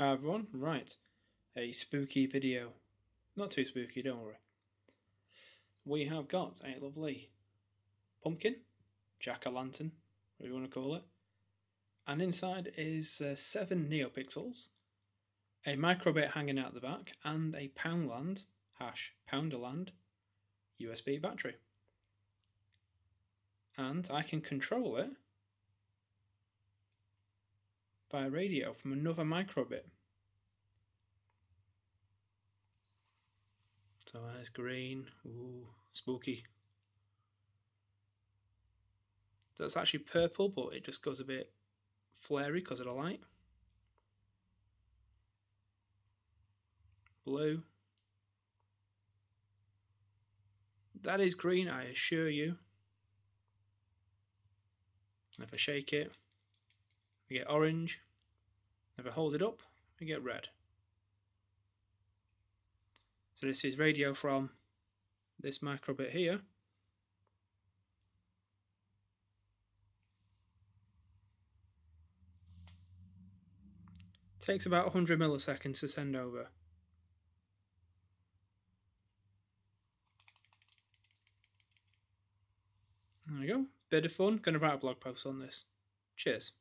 Hi everyone, right, a spooky video. Not too spooky, don't worry. We have got a lovely pumpkin, jack-o'-lantern, whatever you want to call it. And inside is uh, seven neopixels, a microbit hanging out the back, and a Poundland, hash Pounderland, USB battery. And I can control it by radio from another microbit. So there's green, ooh, spooky. That's actually purple, but it just goes a bit flary because of the light. Blue. That is green, I assure you. If I shake it, get orange. If I hold it up, we get red. So this is radio from this microbit here. Takes about 100 milliseconds to send over. There we go. Bit of fun. Going to write a blog post on this. Cheers.